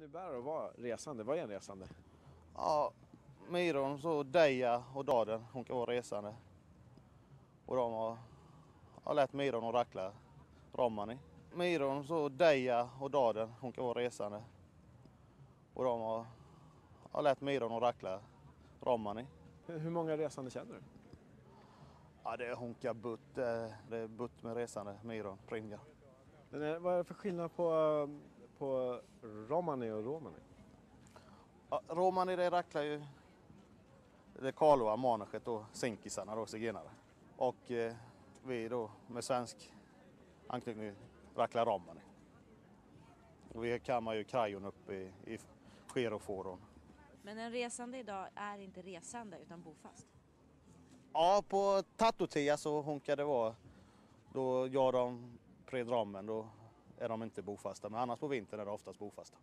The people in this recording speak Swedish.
innebär det att vara resande? Vad är en resande? Ja, Miron, så Deja och Daden, hon kan vara resande. Och de har, har lärt Miron att rackla Romani. Miron, så Deja och Daden, hon kan vara resande. Och de har, har lärt Miron att rackla Romani. Hur många resande känner du? Ja, det är Honka Butt, det är Butt med resande, Miron, Pringa. Eh, vad är det för skillnad på, eh, på Romani och Romani? Ja, Romani det racklar ju det kalva maneget och sinkisarna då, zigenare. Och eh, vi då med svensk anknytning racklar Romani. Och vi kammar ju krajon upp i, i Cheroforon. Men en resande idag är inte resande utan bofast. Ja, på Tattotia så honkar det vara då gör de predrammen då är de inte bofasta. Men annars på vintern är de oftast bofasta.